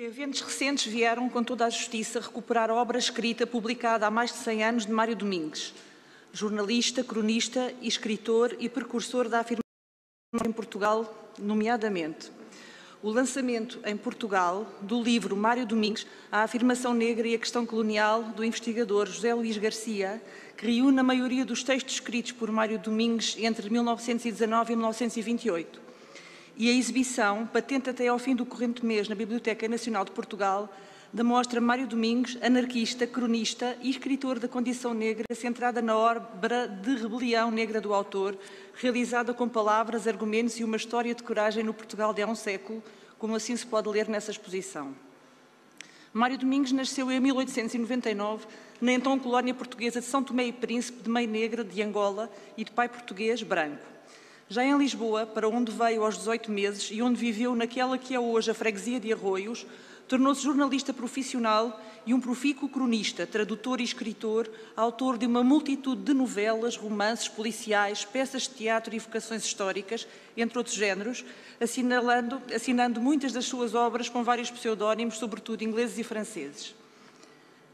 Eventos recentes vieram, com toda a justiça, recuperar obra escrita publicada há mais de 100 anos de Mário Domingues, jornalista, cronista, escritor e precursor da afirmação em Portugal, nomeadamente o lançamento em Portugal do livro Mário Domingues, A Afirmação Negra e a Questão Colonial, do investigador José Luís Garcia, que reúne a maioria dos textos escritos por Mário Domingues entre 1919 e 1928. E a exibição, patente até ao fim do corrente mês na Biblioteca Nacional de Portugal, da mostra Mário Domingues, anarquista, cronista e escritor da condição negra, centrada na obra de rebelião negra do autor, realizada com palavras, argumentos e uma história de coragem no Portugal de há um século, como assim se pode ler nessa exposição. Mário Domingues nasceu em 1899 na então colónia portuguesa de São Tomé e Príncipe, de mãe negra, de Angola e de pai português branco. Já em Lisboa, para onde veio aos 18 meses e onde viveu naquela que é hoje a freguesia de Arroios, Tornou-se jornalista profissional e um profícuo cronista, tradutor e escritor, autor de uma multitude de novelas, romances policiais, peças de teatro e vocações históricas, entre outros géneros, assinando muitas das suas obras com vários pseudónimos, sobretudo ingleses e franceses.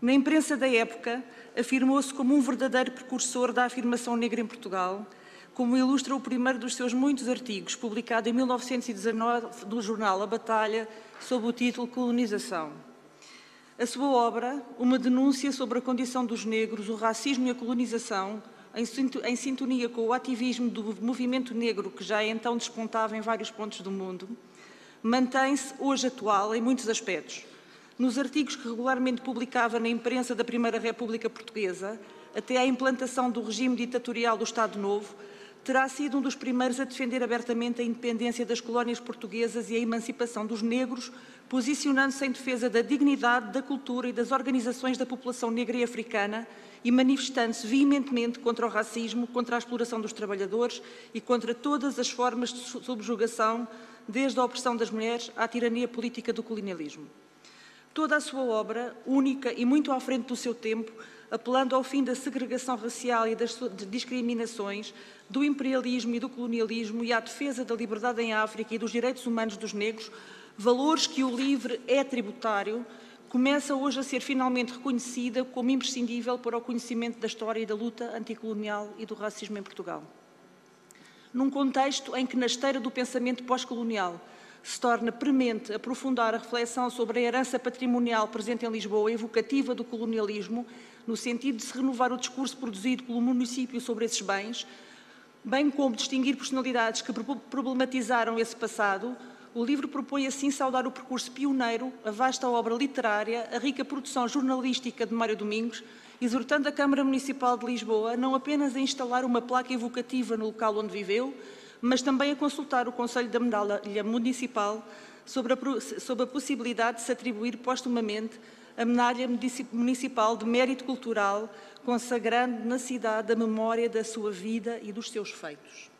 Na imprensa da época, afirmou-se como um verdadeiro precursor da afirmação negra em Portugal, como ilustra o primeiro dos seus muitos artigos, publicado em 1919 no jornal A Batalha, sob o título Colonização. A sua obra, uma denúncia sobre a condição dos negros, o racismo e a colonização, em sintonia com o ativismo do movimento negro que já então despontava em vários pontos do mundo, mantém-se hoje atual em muitos aspectos. Nos artigos que regularmente publicava na imprensa da Primeira República Portuguesa, até à implantação do regime ditatorial do Estado Novo, terá sido um dos primeiros a defender abertamente a independência das colónias portuguesas e a emancipação dos negros, posicionando-se em defesa da dignidade, da cultura e das organizações da população negra e africana e manifestando-se veementemente contra o racismo, contra a exploração dos trabalhadores e contra todas as formas de subjugação, desde a opressão das mulheres à tirania política do colonialismo. Toda a sua obra, única e muito à frente do seu tempo, apelando ao fim da segregação racial e das discriminações, do imperialismo e do colonialismo e à defesa da liberdade em África e dos direitos humanos dos negros, valores que o LIVRE é tributário, começa hoje a ser finalmente reconhecida como imprescindível para o conhecimento da história e da luta anticolonial e do racismo em Portugal. Num contexto em que, na esteira do pensamento pós-colonial, se torna premente aprofundar a reflexão sobre a herança patrimonial presente em Lisboa, evocativa do colonialismo, no sentido de se renovar o discurso produzido pelo município sobre esses bens, bem como distinguir personalidades que problematizaram esse passado, o livro propõe assim saudar o percurso pioneiro, a vasta obra literária, a rica produção jornalística de Mário Domingos, exortando a Câmara Municipal de Lisboa não apenas a instalar uma placa evocativa no local onde viveu, mas também a consultar o Conselho da Medalha Municipal sobre a, sobre a possibilidade de se atribuir postumamente a Medalha Municipal de Mérito Cultural, consagrando na cidade a memória da sua vida e dos seus feitos.